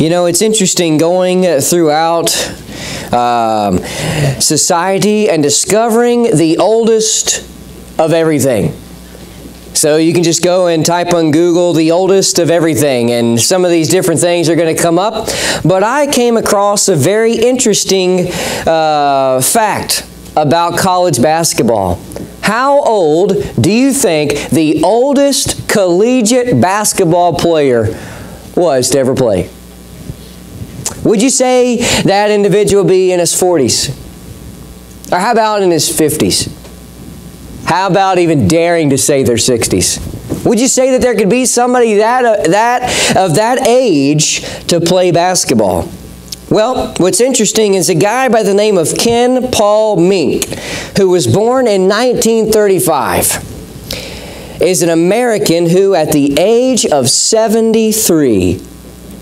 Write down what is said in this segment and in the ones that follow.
You know, it's interesting going throughout um, society and discovering the oldest of everything. So you can just go and type on Google the oldest of everything, and some of these different things are going to come up. But I came across a very interesting uh, fact about college basketball. How old do you think the oldest collegiate basketball player was to ever play? Would you say that individual be in his 40s? Or how about in his 50s? How about even daring to say their 60s? Would you say that there could be somebody that, uh, that of that age to play basketball? Well, what's interesting is a guy by the name of Ken Paul Mink, who was born in 1935, is an American who, at the age of 73,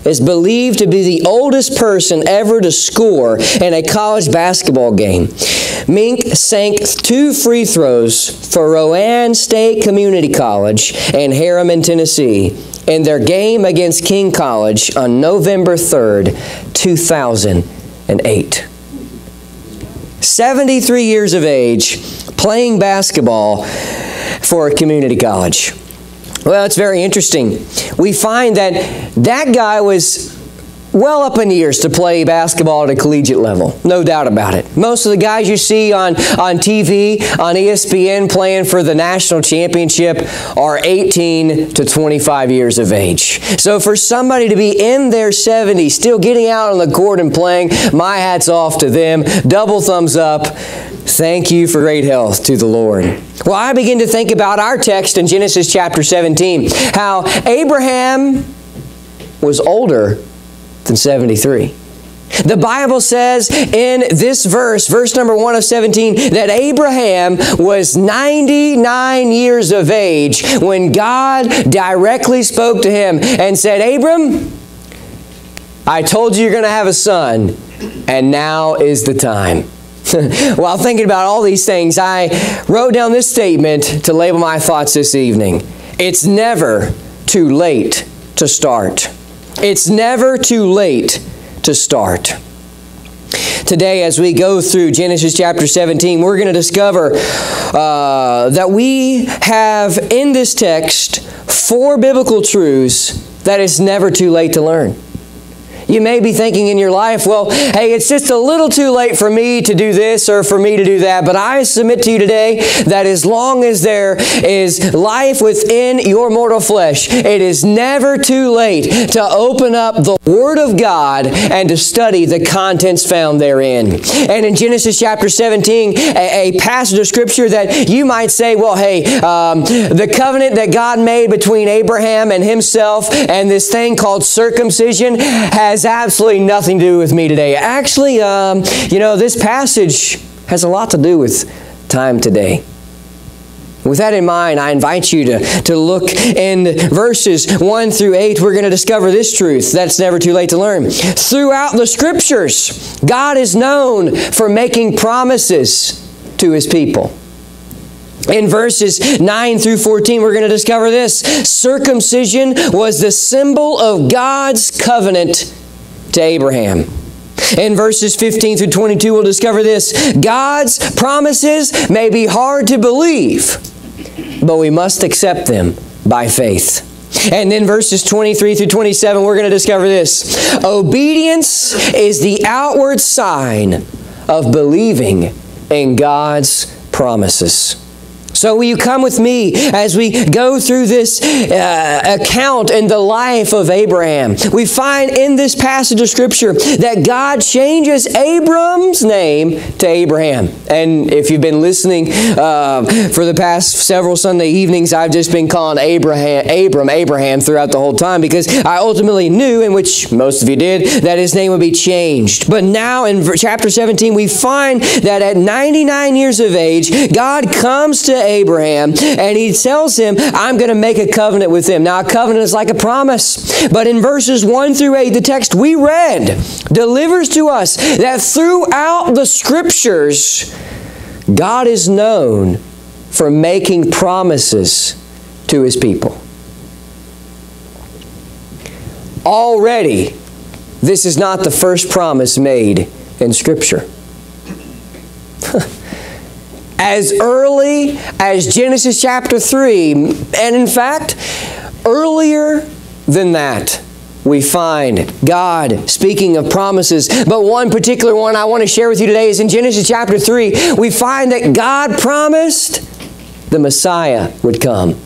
is believed to be the oldest person ever to score in a college basketball game. Mink sank two free throws for Roane State Community College in Harriman, Tennessee in their game against King College on November 3rd, 2008. 73 years of age, playing basketball for a community college. Well, it's very interesting. We find that that guy was well up in years to play basketball at a collegiate level. No doubt about it. Most of the guys you see on, on TV, on ESPN playing for the national championship are 18 to 25 years of age. So for somebody to be in their 70s, still getting out on the court and playing, my hat's off to them. Double thumbs up. Thank you for great health to the Lord. Well, I begin to think about our text in Genesis chapter 17, how Abraham was older than 73. The Bible says in this verse, verse number 1 of 17, that Abraham was 99 years of age when God directly spoke to him and said, Abram, I told you you're going to have a son, and now is the time. While thinking about all these things, I wrote down this statement to label my thoughts this evening. It's never too late to start. It's never too late to start. Today, as we go through Genesis chapter 17, we're going to discover uh, that we have in this text four biblical truths that it's never too late to learn. You may be thinking in your life, well, hey, it's just a little too late for me to do this or for me to do that. But I submit to you today that as long as there is life within your mortal flesh, it is never too late to open up the Word of God and to study the contents found therein. And in Genesis chapter 17, a, a passage of Scripture that you might say, well, hey, um, the covenant that God made between Abraham and himself and this thing called circumcision has has absolutely nothing to do with me today. Actually, um, you know, this passage has a lot to do with time today. With that in mind, I invite you to, to look in verses 1 through 8. We're going to discover this truth that's never too late to learn. Throughout the Scriptures, God is known for making promises to His people. In verses 9 through 14, we're going to discover this. Circumcision was the symbol of God's covenant to Abraham. In verses 15 through 22, we'll discover this. God's promises may be hard to believe, but we must accept them by faith. And then verses 23 through 27, we're going to discover this. Obedience is the outward sign of believing in God's promises. So will you come with me as we go through this uh, account in the life of Abraham? We find in this passage of Scripture that God changes Abram's name to Abraham. And if you've been listening uh, for the past several Sunday evenings, I've just been calling Abraham, Abram, Abraham throughout the whole time because I ultimately knew, in which most of you did, that his name would be changed. But now in chapter 17, we find that at 99 years of age, God comes to Abraham and he tells him, I'm going to make a covenant with him. Now, a covenant is like a promise. But in verses 1 through 8, the text we read delivers to us that throughout the scriptures, God is known for making promises to his people. Already, this is not the first promise made in Scripture. as early as Genesis chapter 3, and in fact, earlier than that, we find God speaking of promises. But one particular one I want to share with you today is in Genesis chapter 3. We find that God promised the Messiah would come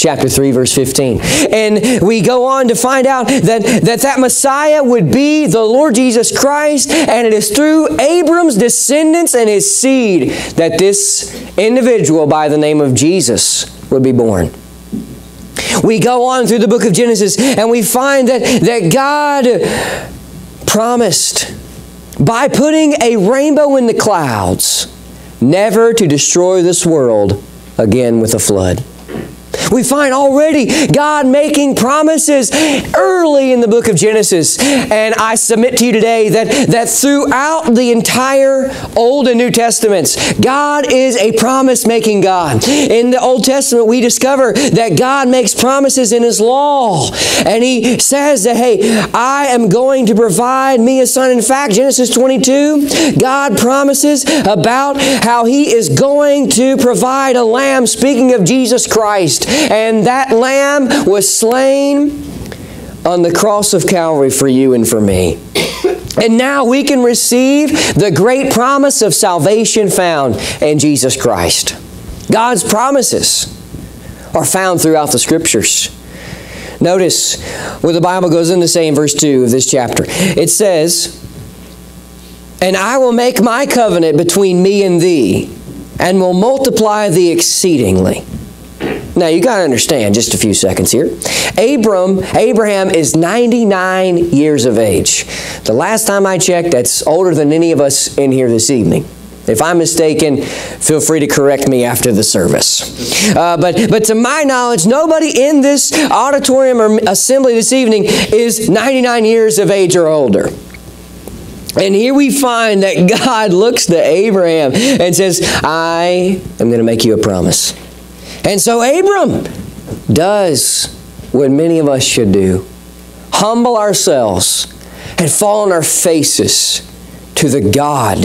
chapter 3 verse 15 and we go on to find out that, that that messiah would be the lord jesus christ and it is through abram's descendants and his seed that this individual by the name of jesus would be born. We go on through the book of genesis and we find that, that god promised by putting a rainbow in the clouds never to destroy this world again with a flood we find already God making promises early in the book of Genesis. And I submit to you today that, that throughout the entire Old and New Testaments, God is a promise making God. In the Old Testament, we discover that God makes promises in His law. And He says that, hey, I am going to provide me a son. In fact, Genesis 22, God promises about how He is going to provide a lamb, speaking of Jesus Christ. And that lamb was slain on the cross of Calvary for you and for me. And now we can receive the great promise of salvation found in Jesus Christ. God's promises are found throughout the Scriptures. Notice where the Bible goes in to say in verse 2 of this chapter. It says, And I will make my covenant between me and thee, and will multiply thee exceedingly. Now you got to understand just a few seconds here. Abram, Abraham is 99 years of age. The last time I checked, that's older than any of us in here this evening. If I'm mistaken, feel free to correct me after the service. Uh, but, but to my knowledge, nobody in this auditorium or assembly this evening is 99 years of age or older. And here we find that God looks to Abraham and says, I am going to make you a promise. And so Abram does what many of us should do humble ourselves and fall on our faces to the God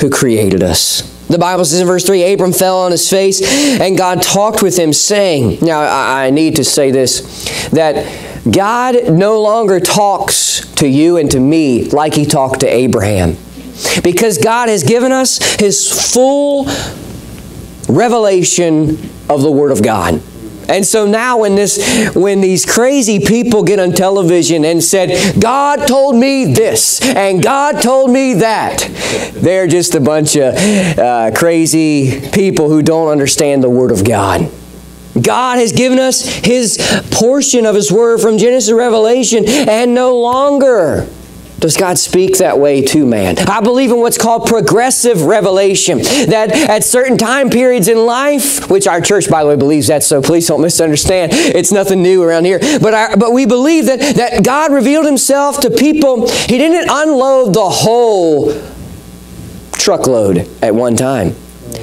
who created us. The Bible says in verse 3 Abram fell on his face, and God talked with him, saying, Now I need to say this that God no longer talks to you and to me like he talked to Abraham. Because God has given us his full revelation of the Word of God. And so now when this when these crazy people get on television and said, God told me this and God told me that, they're just a bunch of uh, crazy people who don't understand the Word of God. God has given us His portion of His Word from Genesis to Revelation, and no longer does God speak that way to man? I believe in what's called progressive revelation. That at certain time periods in life, which our church, by the way, believes that, so please don't misunderstand. It's nothing new around here. But, our, but we believe that, that God revealed himself to people. He didn't unload the whole truckload at one time.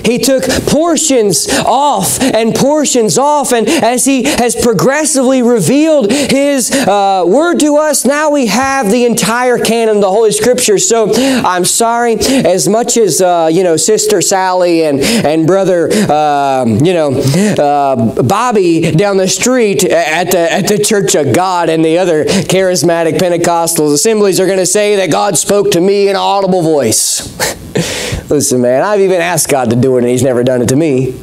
He took portions off and portions off, and as He has progressively revealed His uh, Word to us, now we have the entire canon the Holy Scripture. So I'm sorry, as much as, uh, you know, Sister Sally and, and Brother, uh, you know, uh, Bobby down the street at the, at the Church of God and the other charismatic Pentecostal assemblies are going to say that God spoke to me in an audible voice. Listen, man, I've even asked God to do it and He's never done it to me.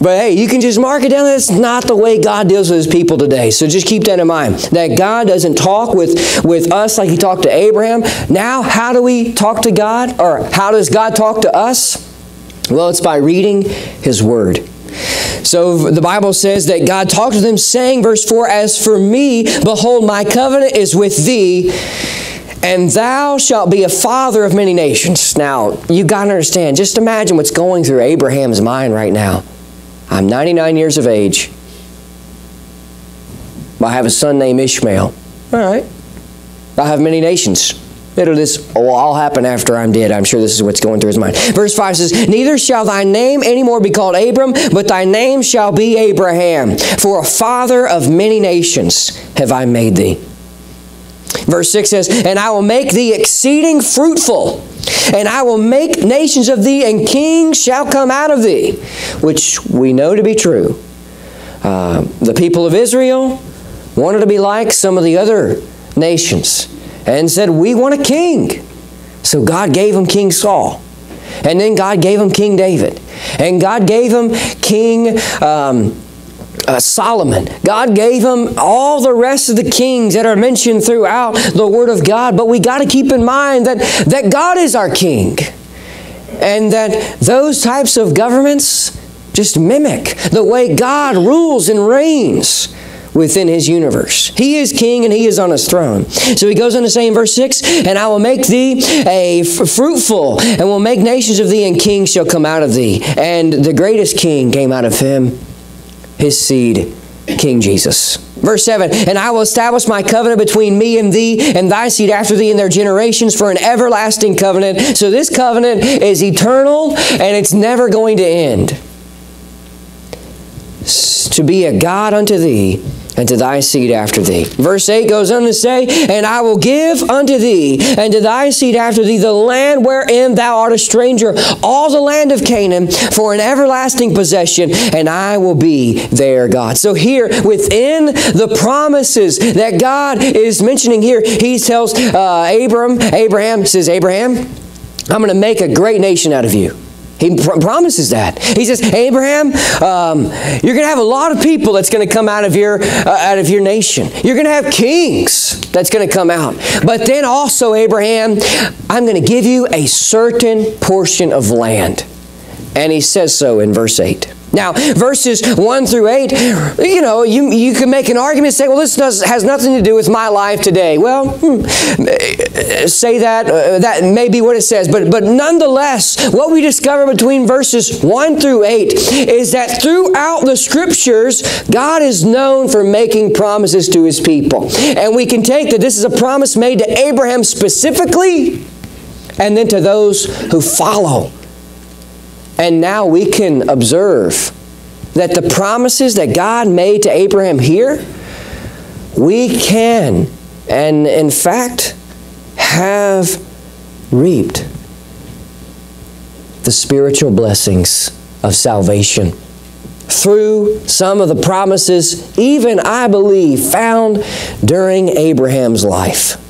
But hey, you can just mark it down. That's not the way God deals with His people today. So just keep that in mind. That God doesn't talk with, with us like He talked to Abraham. Now, how do we talk to God? Or how does God talk to us? Well, it's by reading His Word. So the Bible says that God talked to them, saying, verse 4, As for me, behold, my covenant is with thee and thou shalt be a father of many nations. Now, you got to understand, just imagine what's going through Abraham's mind right now. I'm 99 years of age. I have a son named Ishmael. All right. I have many nations. It'll just oh, all happen after I'm dead. I'm sure this is what's going through his mind. Verse 5 says, Neither shall thy name anymore be called Abram, but thy name shall be Abraham. For a father of many nations have I made thee. Verse 6 says, And I will make thee exceeding fruitful, and I will make nations of thee, and kings shall come out of thee, which we know to be true. Uh, the people of Israel wanted to be like some of the other nations and said, We want a king. So God gave them King Saul. And then God gave him King David. And God gave him King um, uh, Solomon. God gave him all the rest of the kings that are mentioned throughout the Word of God. But we got to keep in mind that, that God is our king. And that those types of governments just mimic the way God rules and reigns within his universe. He is king and he is on his throne. So he goes on to say in verse 6 And I will make thee a fruitful, and will make nations of thee, and kings shall come out of thee. And the greatest king came out of him, his seed, King Jesus. Verse 7 And I will establish my covenant between me and thee, and thy seed after thee, and their generations for an everlasting covenant. So this covenant is eternal and it's never going to end. To be a God unto thee and to thy seed after thee. Verse 8 goes on to say, And I will give unto thee and to thy seed after thee the land wherein thou art a stranger, all the land of Canaan, for an everlasting possession, and I will be their God. So here, within the promises that God is mentioning here, he tells uh, Abram, Abraham says, Abraham, I'm going to make a great nation out of you. He pr promises that. He says, Abraham, um, you're going to have a lot of people that's going to come out of your uh, out of your nation. You're going to have kings that's going to come out. But then also, Abraham, I'm going to give you a certain portion of land. And he says so in verse 8. Now, verses 1 through 8, you know, you, you can make an argument and say, well, this does, has nothing to do with my life today. Well, hmm, say that, uh, that may be what it says. But, but nonetheless, what we discover between verses 1 through 8 is that throughout the scriptures, God is known for making promises to his people. And we can take that this is a promise made to Abraham specifically, and then to those who follow and now we can observe that the promises that God made to Abraham here, we can, and in fact, have reaped the spiritual blessings of salvation through some of the promises, even I believe, found during Abraham's life.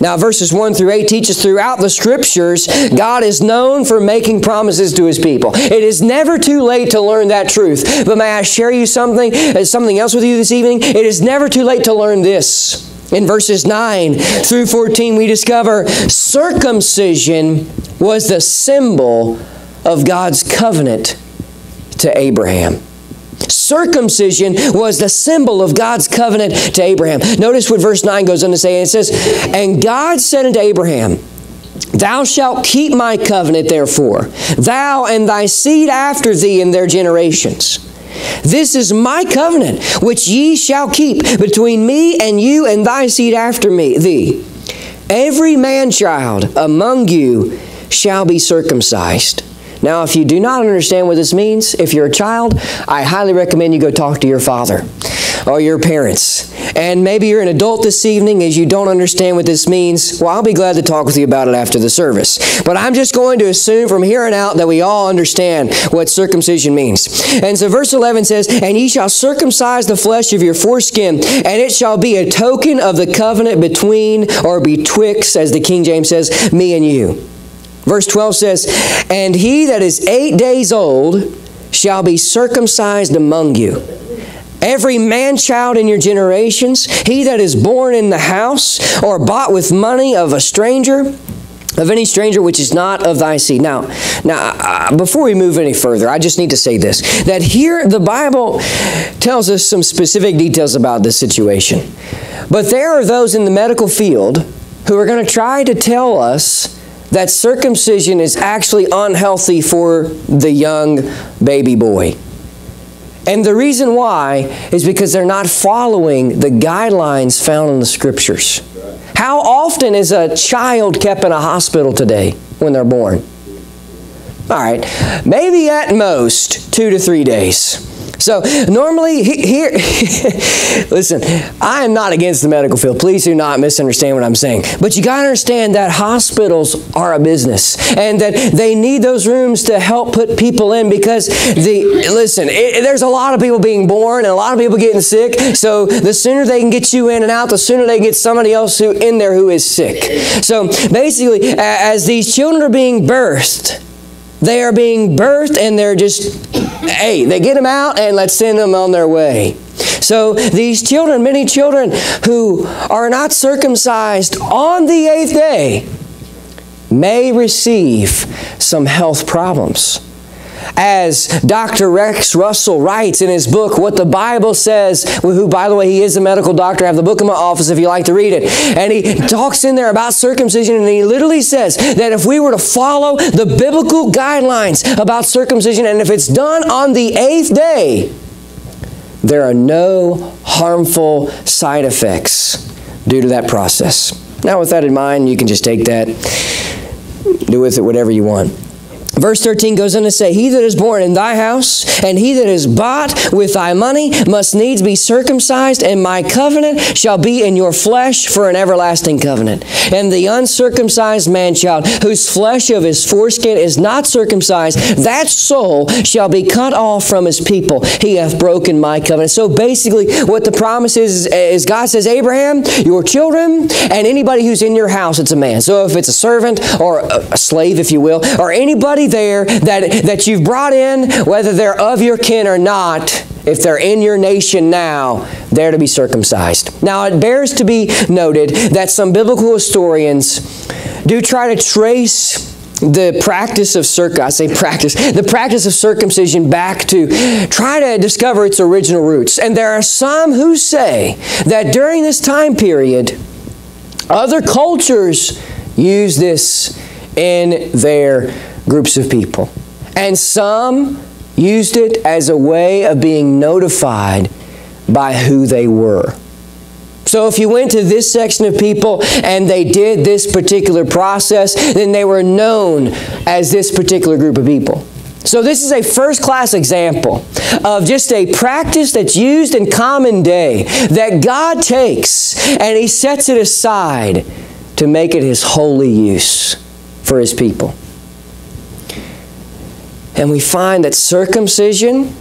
Now, verses 1 through 8 teaches throughout the scriptures, God is known for making promises to his people. It is never too late to learn that truth. But may I share you something, uh, something else with you this evening? It is never too late to learn this. In verses 9 through 14, we discover circumcision was the symbol of God's covenant to Abraham. Circumcision was the symbol of God's covenant to Abraham. Notice what verse 9 goes on to say. It says, And God said unto Abraham, Thou shalt keep my covenant, therefore, thou and thy seed after thee in their generations. This is my covenant, which ye shall keep between me and you and thy seed after me, thee. Every man child among you shall be circumcised. Now, if you do not understand what this means, if you're a child, I highly recommend you go talk to your father or your parents. And maybe you're an adult this evening as you don't understand what this means. Well, I'll be glad to talk with you about it after the service. But I'm just going to assume from here on out that we all understand what circumcision means. And so verse 11 says, And ye shall circumcise the flesh of your foreskin, and it shall be a token of the covenant between or betwixt, as the King James says, me and you. Verse 12 says, And he that is eight days old shall be circumcised among you. Every man child in your generations, he that is born in the house or bought with money of a stranger, of any stranger which is not of thy seed. Now, now, uh, before we move any further, I just need to say this: that here the Bible tells us some specific details about this situation, but there are those in the medical field who are going to try to tell us that circumcision is actually unhealthy for the young baby boy. And the reason why is because they're not following the guidelines found in the scriptures. How often is a child kept in a hospital today when they're born? All right, maybe at most two to three days. So normally here, listen, I am not against the medical field. Please do not misunderstand what I'm saying. But you got to understand that hospitals are a business and that they need those rooms to help put people in because the listen, it, there's a lot of people being born and a lot of people getting sick. So the sooner they can get you in and out, the sooner they get somebody else who in there who is sick. So basically, as these children are being birthed, they are being birthed and they're just, hey, they get them out and let's send them on their way. So these children, many children who are not circumcised on the eighth day, may receive some health problems as Dr. Rex Russell writes in his book, What the Bible Says, who, by the way, he is a medical doctor. I have the book in my office if you like to read it. And he talks in there about circumcision, and he literally says that if we were to follow the biblical guidelines about circumcision, and if it's done on the eighth day, there are no harmful side effects due to that process. Now, with that in mind, you can just take that, do with it whatever you want. Verse 13 goes on to say, He that is born in thy house, and he that is bought with thy money, must needs be circumcised, and my covenant shall be in your flesh for an everlasting covenant. And the uncircumcised man child, whose flesh of his foreskin is not circumcised, that soul shall be cut off from his people. He hath broken my covenant. So basically, what the promise is, is God says, Abraham, your children, and anybody who's in your house, it's a man. So if it's a servant or a slave, if you will, or anybody there that, that you've brought in, whether they're of your kin or not, if they're in your nation now, they're to be circumcised. Now, it bears to be noted that some biblical historians do try to trace the practice of circ I say practice the practice of circumcision back to try to discover its original roots and there are some who say that during this time period other cultures use this in their groups of people. And some used it as a way of being notified by who they were. So if you went to this section of people and they did this particular process, then they were known as this particular group of people. So this is a first-class example of just a practice that's used in common day that God takes and He sets it aside to make it His holy use for His people. And we find that circumcision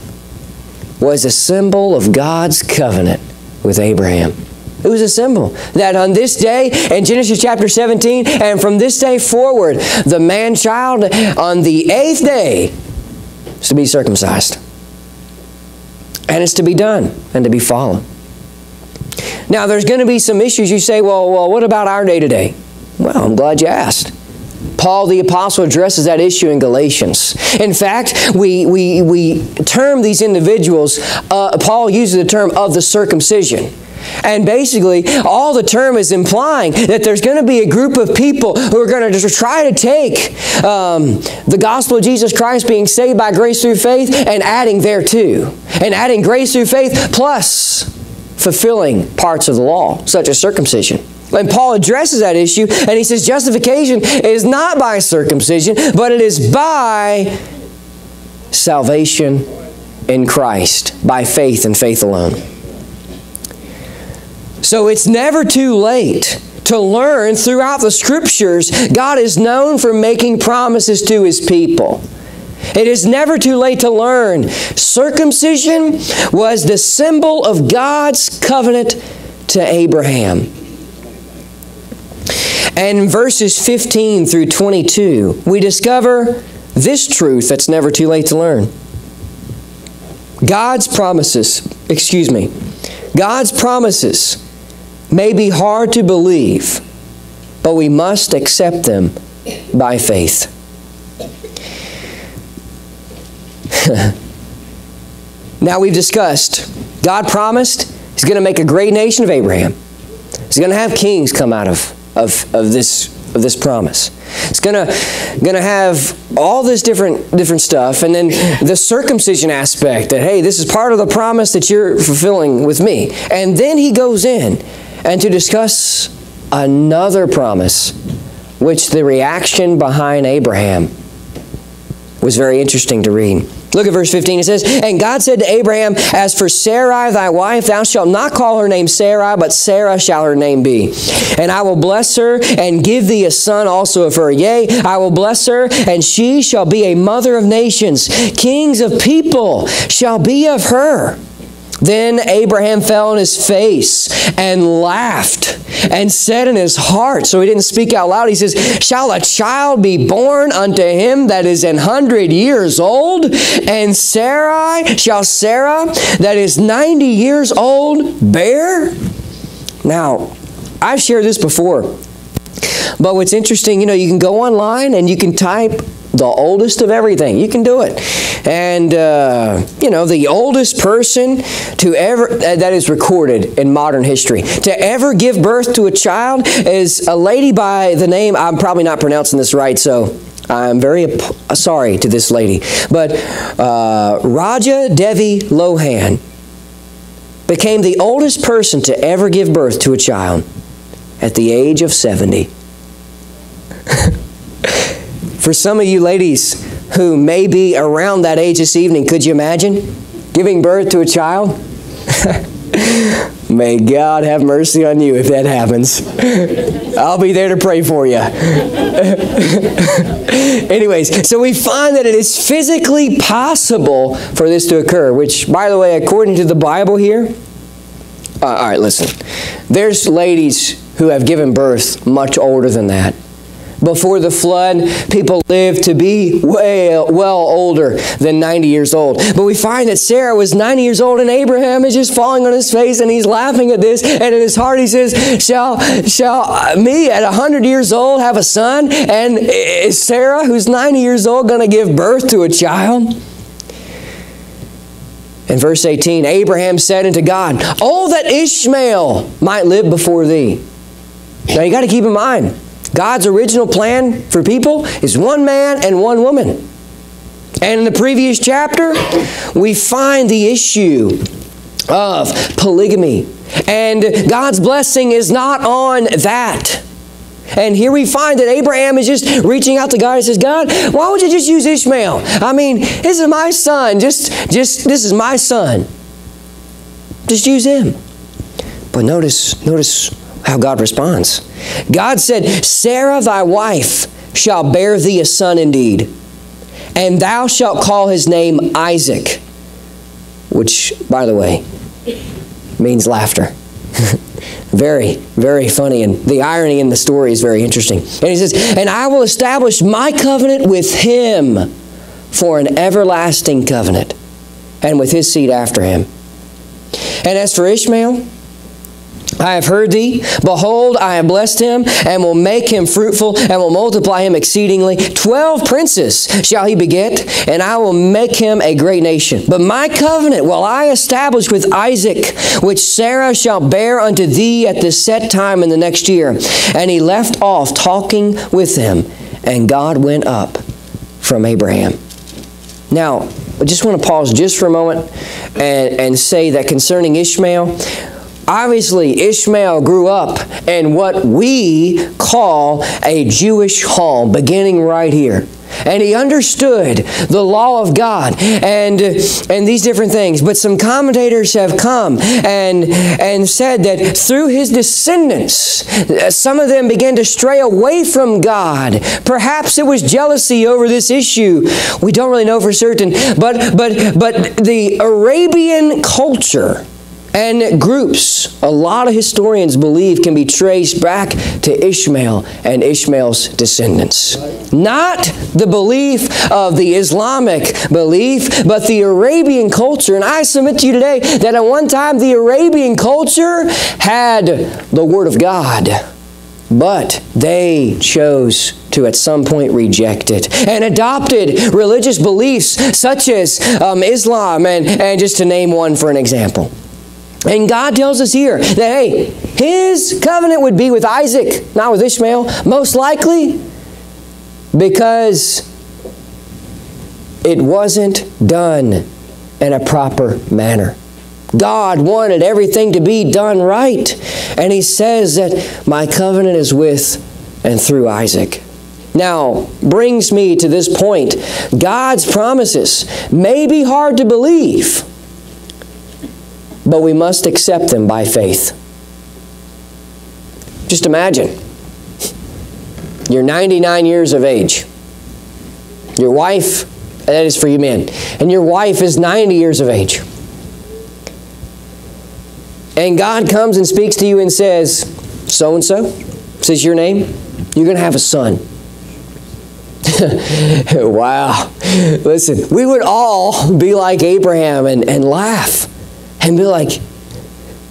was a symbol of God's covenant with Abraham. It was a symbol that on this day in Genesis chapter 17 and from this day forward, the man child on the eighth day is to be circumcised. And it's to be done and to be followed. Now, there's going to be some issues. You say, well, well, what about our day today? Well, I'm glad you asked. Paul the Apostle addresses that issue in Galatians. In fact, we, we, we term these individuals, uh, Paul uses the term of the circumcision. And basically, all the term is implying that there's going to be a group of people who are going to try to take um, the gospel of Jesus Christ being saved by grace through faith and adding thereto. And adding grace through faith plus fulfilling parts of the law, such as circumcision. And Paul addresses that issue, and he says justification is not by circumcision, but it is by salvation in Christ, by faith and faith alone. So it's never too late to learn throughout the Scriptures. God is known for making promises to His people. It is never too late to learn. Circumcision was the symbol of God's covenant to Abraham. And verses 15 through 22, we discover this truth that's never too late to learn. God's promises, excuse me, God's promises may be hard to believe, but we must accept them by faith. now we've discussed, God promised He's going to make a great nation of Abraham. He's going to have kings come out of of, of this of this promise. It's gonna gonna have all this different different stuff, and then the circumcision aspect that hey, this is part of the promise that you're fulfilling with me. And then he goes in and to discuss another promise, which the reaction behind Abraham was very interesting to read. Look at verse 15. It says, And God said to Abraham, As for Sarai thy wife, thou shalt not call her name Sarai, but Sarah shall her name be. And I will bless her and give thee a son also of her. Yea, I will bless her, and she shall be a mother of nations. Kings of people shall be of her. Then Abraham fell on his face and laughed and said in his heart, so he didn't speak out loud, he says, Shall a child be born unto him that is an hundred years old? And Sarai, shall Sarah that is 90 years old bear? Now, I've shared this before, but what's interesting, you know, you can go online and you can type the oldest of everything. You can do it. And, uh, you know, the oldest person to ever, uh, that is recorded in modern history, to ever give birth to a child is a lady by the name, I'm probably not pronouncing this right, so I'm very sorry to this lady. But uh, Raja Devi Lohan became the oldest person to ever give birth to a child at the age of 70. For some of you ladies who may be around that age this evening, could you imagine giving birth to a child? May God have mercy on you if that happens. I'll be there to pray for you. Anyways, so we find that it is physically possible for this to occur, which, by the way, according to the Bible here, uh, all right, listen. There's ladies who have given birth much older than that. Before the flood, people lived to be way, well older than 90 years old. But we find that Sarah was 90 years old and Abraham is just falling on his face and he's laughing at this. And in his heart he says, shall, shall me at 100 years old have a son? And is Sarah, who's 90 years old, going to give birth to a child? In verse 18, Abraham said unto God, Oh, that Ishmael might live before thee. Now you got to keep in mind, God's original plan for people is one man and one woman. And in the previous chapter, we find the issue of polygamy. And God's blessing is not on that. And here we find that Abraham is just reaching out to God and says, God, why would you just use Ishmael? I mean, this is my son. Just, just, this is my son. Just use him. But notice, notice how God responds. God said, Sarah thy wife shall bear thee a son indeed, and thou shalt call his name Isaac, which, by the way, means laughter. very, very funny, and the irony in the story is very interesting. And he says, And I will establish my covenant with him for an everlasting covenant, and with his seed after him. And as for Ishmael, I have heard thee. Behold, I have blessed him, and will make him fruitful, and will multiply him exceedingly. Twelve princes shall he beget, and I will make him a great nation. But my covenant will I establish with Isaac, which Sarah shall bear unto thee at the set time in the next year. And he left off talking with him, and God went up from Abraham. Now, I just want to pause just for a moment and, and say that concerning Ishmael, Obviously, Ishmael grew up in what we call a Jewish home, beginning right here. And he understood the law of God and, and these different things. But some commentators have come and, and said that through his descendants, some of them began to stray away from God. Perhaps it was jealousy over this issue. We don't really know for certain. But, but, but the Arabian culture and groups, a lot of historians believe, can be traced back to Ishmael and Ishmael's descendants. Not the belief of the Islamic belief, but the Arabian culture. And I submit to you today that at one time the Arabian culture had the Word of God. But they chose to at some point reject it and adopted religious beliefs such as um, Islam and, and just to name one for an example. And God tells us here that, hey, his covenant would be with Isaac, not with Ishmael, most likely because it wasn't done in a proper manner. God wanted everything to be done right. And he says that my covenant is with and through Isaac. now brings me to this point. God's promises may be hard to believe, but we must accept them by faith. Just imagine you're 99 years of age. Your wife, that is for you men, and your wife is 90 years of age. And God comes and speaks to you and says, So and so, says your name, you're going to have a son. wow. Listen, we would all be like Abraham and, and laugh and be like,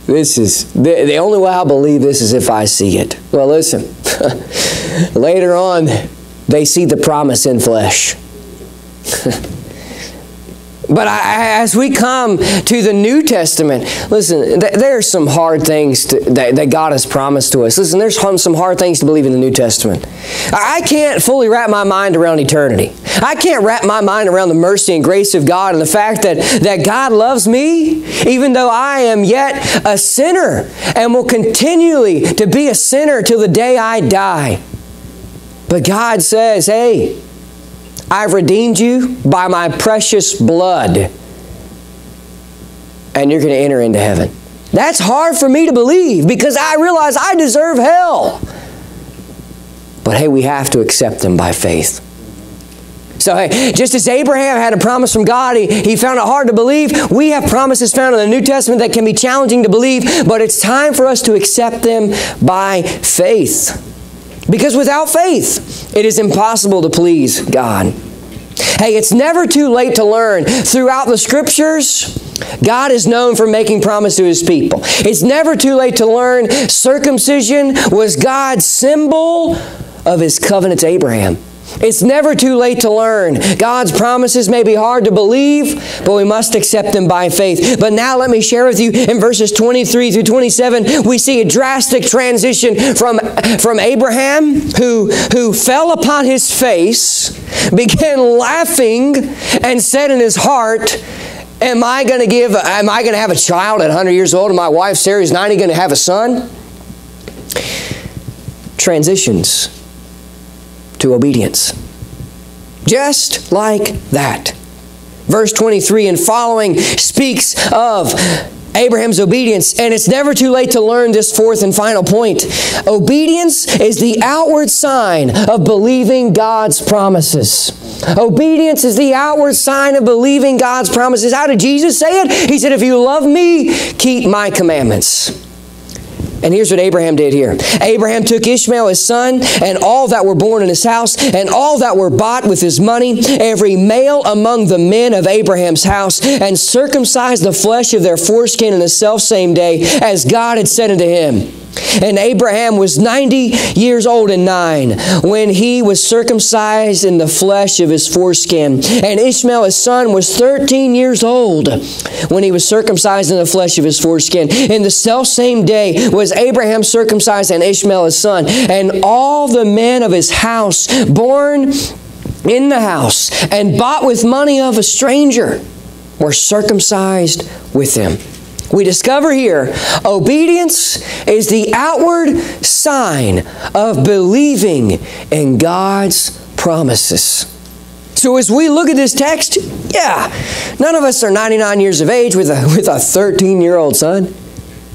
this is, the, the only way I'll believe this is if I see it. Well, listen, later on, they see the promise in flesh. But I, as we come to the New Testament, listen, th- there's some hard things to, that, that, God has promised to us. Listen, there's some hard things to believe in the New Testament. I can't fully wrap my mind around eternity. I can't wrap my mind around the mercy and grace of God and the fact that, that God loves me, even though I am yet a sinner and will continually to be a sinner till the day I die. But God says, hey, I've redeemed you by my precious blood. And you're going to enter into heaven. That's hard for me to believe because I realize I deserve hell. But hey, we have to accept them by faith. So, hey, just as Abraham had a promise from God, he, he found it hard to believe. We have promises found in the New Testament that can be challenging to believe, but it's time for us to accept them by faith. Because without faith, it is impossible to please God. Hey, it's never too late to learn. Throughout the scriptures, God is known for making promise to his people. It's never too late to learn circumcision was God's symbol of his covenant to Abraham. It's never too late to learn. God's promises may be hard to believe, but we must accept them by faith. But now let me share with you in verses 23 through 27, we see a drastic transition from, from Abraham, who, who fell upon his face, began laughing, and said in his heart, Am I going to give, am I going to have a child at 100 years old and my wife Sarah is 90 going to have a son? Transitions to obedience. Just like that. Verse 23 and following speaks of Abraham's obedience, and it's never too late to learn this fourth and final point. Obedience is the outward sign of believing God's promises. Obedience is the outward sign of believing God's promises. How did Jesus say it? He said, If you love me, keep my commandments. And here's what Abraham did here Abraham took Ishmael his son, and all that were born in his house, and all that were bought with his money, every male among the men of Abraham's house, and circumcised the flesh of their foreskin in the selfsame day, as God had said unto him. And Abraham was 90 years old and nine when he was circumcised in the flesh of his foreskin. And Ishmael, his son, was 13 years old when he was circumcised in the flesh of his foreskin. In the self same day was Abraham circumcised and Ishmael, his son. And all the men of his house born in the house and bought with money of a stranger were circumcised with him. We discover here obedience is the outward sign of believing in God's promises. So as we look at this text, yeah, none of us are 99 years of age with a, with a 13 year old son.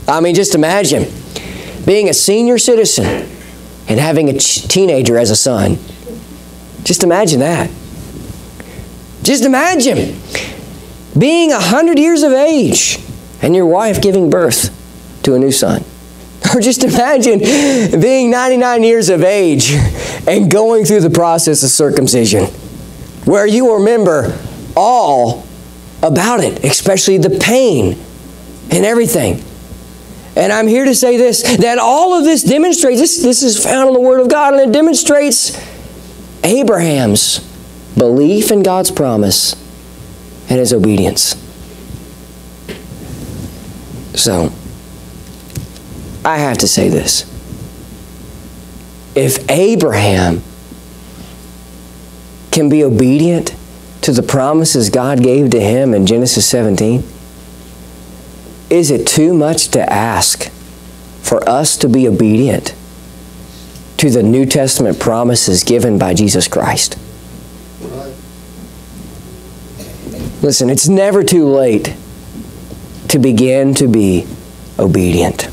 I mean, just imagine being a senior citizen and having a teenager as a son. Just imagine that. Just imagine being 100 years of age and your wife giving birth to a new son. Or just imagine being 99 years of age and going through the process of circumcision, where you remember all about it, especially the pain and everything. And I'm here to say this that all of this demonstrates, this, this is found in the Word of God, and it demonstrates Abraham's belief in God's promise and his obedience. So, I have to say this. If Abraham can be obedient to the promises God gave to him in Genesis 17, is it too much to ask for us to be obedient to the New Testament promises given by Jesus Christ. Listen, it's never too late to begin to be obedient.